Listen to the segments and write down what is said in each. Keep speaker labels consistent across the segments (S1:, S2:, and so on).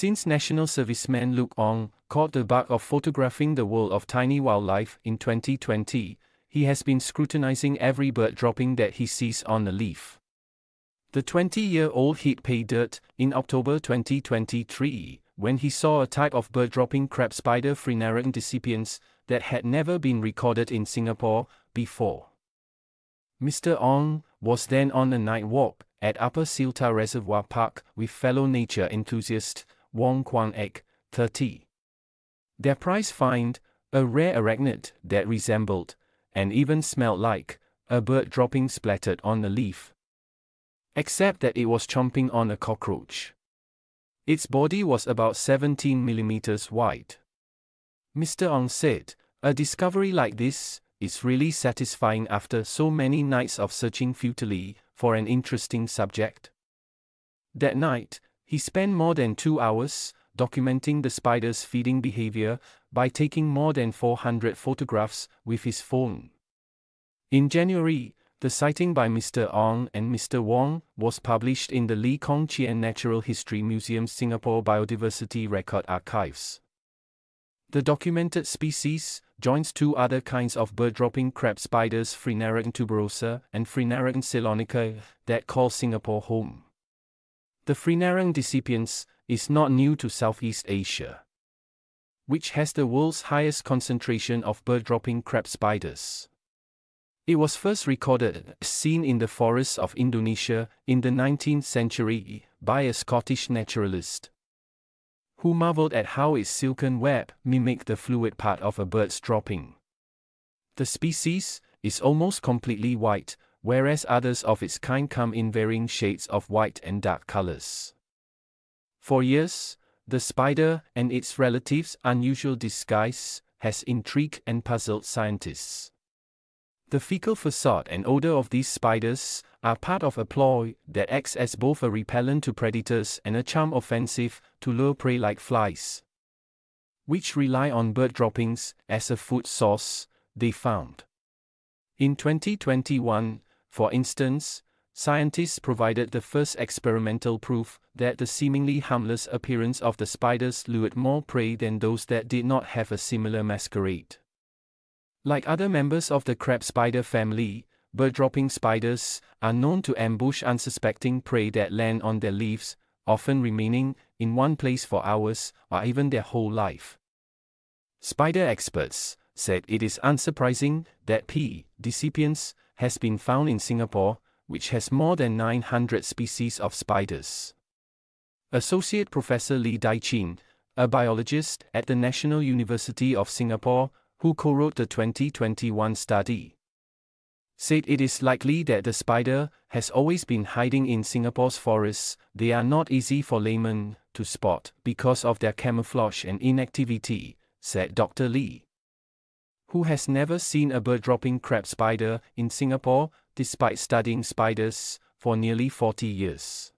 S1: Since National Serviceman Luke Ong caught the bug of photographing the world of tiny wildlife in 2020, he has been scrutinizing every bird dropping that he sees on a leaf. The 20 year old hit pay dirt in October 2023 when he saw a type of bird dropping crab spider Phrynarachne decipiens that had never been recorded in Singapore before. Mr. Ong was then on a night walk at Upper Seletar Reservoir Park with fellow nature enthusiast Wong Kwang Ek, 30. Their prize find, a rare arachnid that resembled, and even smelled like, a bird dropping splattered on a leaf. Except that it was chomping on a cockroach. Its body was about 17 millimeters wide. Mr. Ong said, A discovery like this is really satisfying after so many nights of searching futilely for an interesting subject. That night, he spent more than two hours documenting the spider's feeding behavior by taking more than 400 photographs with his phone. In January, the sighting by Mr. Ong and Mr. Wong was published in the Lee Kong Chian Natural History Museum Singapore Biodiversity Record Archives. The documented species joins two other kinds of bird-dropping crab spiders Phrynarachne tuberosa and Phrynarachne ceylonica that call Singapore home. The Phrynarachne decipiens is not new to Southeast Asia, which has the world's highest concentration of bird-dropping crab spiders. It was first recorded, seen in the forests of Indonesia, in the 19th century, by a Scottish naturalist, who marveled at how its silken web mimicked the fluid part of a bird's dropping. The species is almost completely white, whereas others of its kind come in varying shades of white and dark colors. For years, the spider and its relatives' unusual disguise has intrigued and puzzled scientists. The fecal facade and odor of these spiders are part of a ploy that acts as both a repellent to predators and a charm offensive to lure prey like flies, which rely on bird droppings as a food source, they found. In 2021, for instance, scientists provided the first experimental proof that the seemingly harmless appearance of the spiders lured more prey than those that did not have a similar masquerade. Like other members of the crab spider family, bird-dropping spiders are known to ambush unsuspecting prey that land on their leaves, often remaining in one place for hours or even their whole life. Spider experts said it is unsurprising that P. decipiens has been found in Singapore, which has more than 900 species of spiders. Associate Professor Li Daiqin, a biologist at the National University of Singapore, who co-wrote the 2021 study, said it is likely that the spider has always been hiding in Singapore's forests. They are not easy for laymen to spot because of their camouflage and inactivity, said Dr. Li, who has never seen a bird-dropping crab spider in Singapore despite studying spiders for nearly 40 years.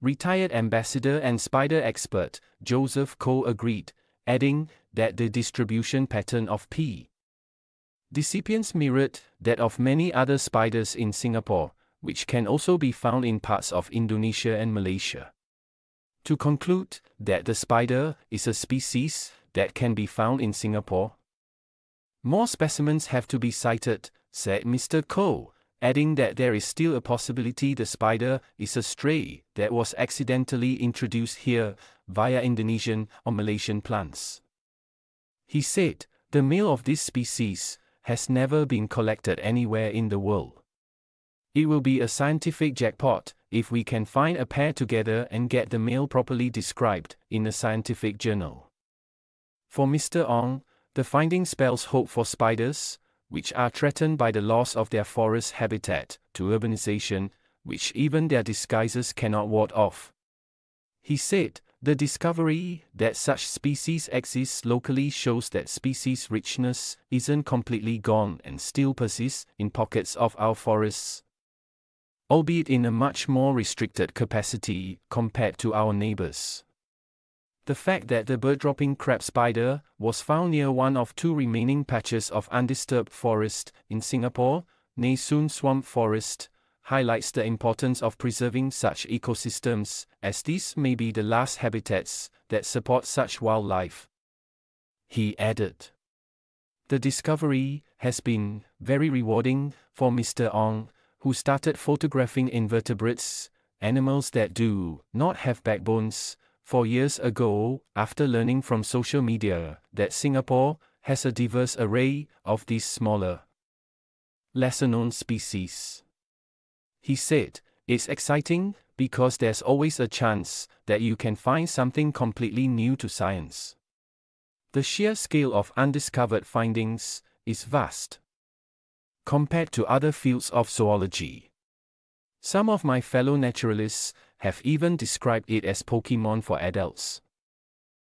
S1: Retired ambassador and spider expert Joseph Koh agreed, adding that the distribution pattern of P. decipiens mirrored that of many other spiders in Singapore, which can also be found in parts of Indonesia and Malaysia. To conclude that the spider is a species that can be found in Singapore, more specimens have to be cited, said Mr. Koh, adding that there is still a possibility the spider is a stray that was accidentally introduced here via Indonesian or Malaysian plants. He said, the male of this species has never been collected anywhere in the world. It will be a scientific jackpot if we can find a pair together and get the male properly described in a scientific journal. For Mr. Ong, the finding spells hope for spiders, which are threatened by the loss of their forest habitat to urbanization, which even their disguises cannot ward off. He said, the discovery that such species exist locally shows that species richness isn't completely gone and still persists in pockets of our forests, albeit in a much more restricted capacity compared to our neighbors. The fact that the bird-dropping crab spider was found near one of two remaining patches of undisturbed forest in Singapore, Nee Soon Swamp Forest, highlights the importance of preserving such ecosystems, as these may be the last habitats that support such wildlife. He added. The discovery has been very rewarding for Mr. Ong, who started photographing invertebrates, animals that do not have backbones, four years ago, after learning from social media that Singapore has a diverse array of these smaller, lesser known species. He said, It's exciting because there's always a chance that you can find something completely new to science. The sheer scale of undiscovered findings is vast compared to other fields of zoology. Some of my fellow naturalists have even described it as Pokemon for adults.